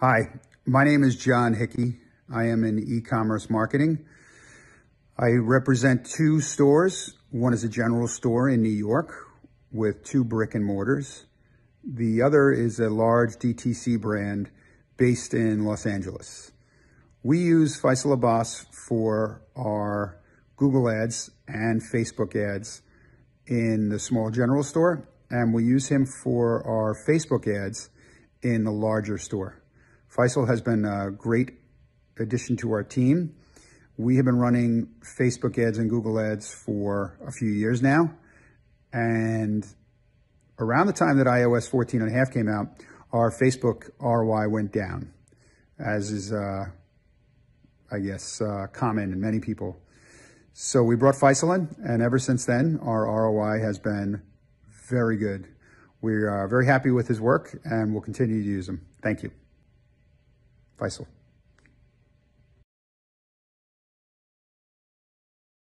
Hi, my name is John Hickey. I am in e-commerce marketing. I represent two stores. One is a general store in New York with two brick and mortars. The other is a large DTC brand based in Los Angeles. We use Faisal Abbas for our Google ads and Facebook ads in the small general store, and we use him for our Facebook ads in the larger store. Faisal has been a great addition to our team. We have been running Facebook ads and Google ads for a few years now. And around the time that iOS 14 and a half came out, our Facebook ROI went down, as is, uh, I guess, uh, common in many people. So we brought Faisal in, and ever since then, our ROI has been very good. We are very happy with his work, and we'll continue to use him. Thank you. Faisal.